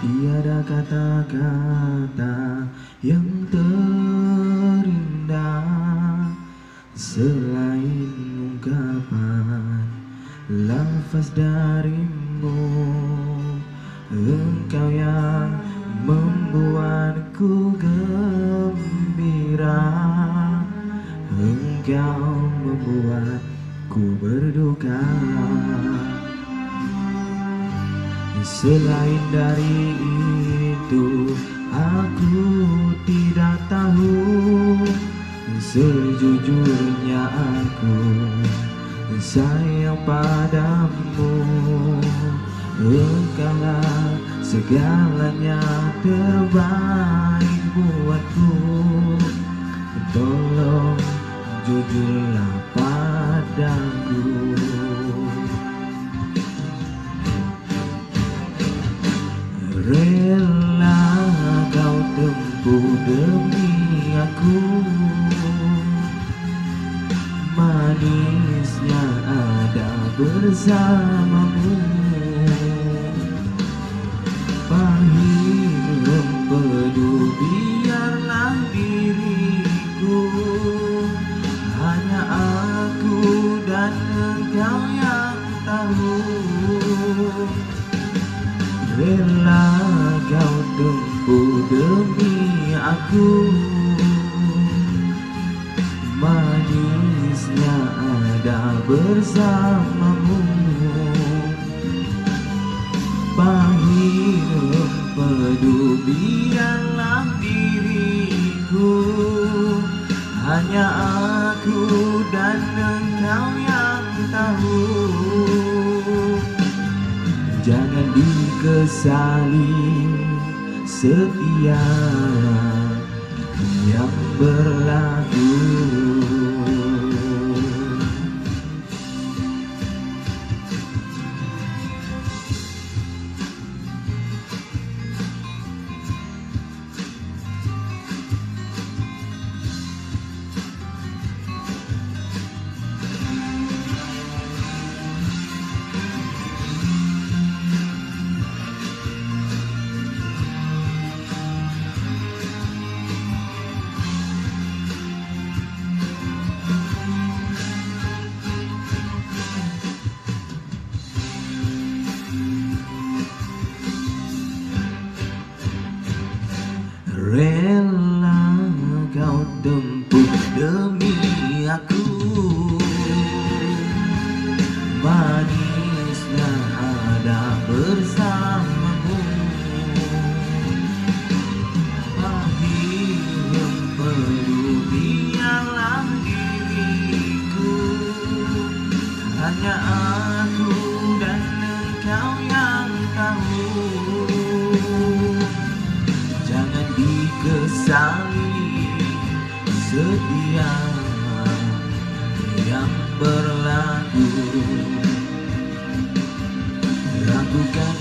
Tiada kata-kata yang terindah Selain ungkapan lafaz darimu. Engkau yang membuatku gembira. Engkau membuatku berduka Selain dari itu Aku tidak tahu Sejujurnya aku Sayang padamu. Engkaulah segalanya terbaik buatku. Tolong jujurlah padaku Rela kau tempuh demi aku. Manisnya ada bersamamu. Pahit empedu biarlah diriku. Hanya aku dan engkau yang tahu Rela kau tempuh demi aku. Manisnya ada bersamamu. Pahit empedu biarlah diriku. Hanya aku dan engkau yang tahu dikesali setia. Yang berlaku Rela kau tempuh demi aku. Manisnya ada bersamamu yang berlaku. Lakukan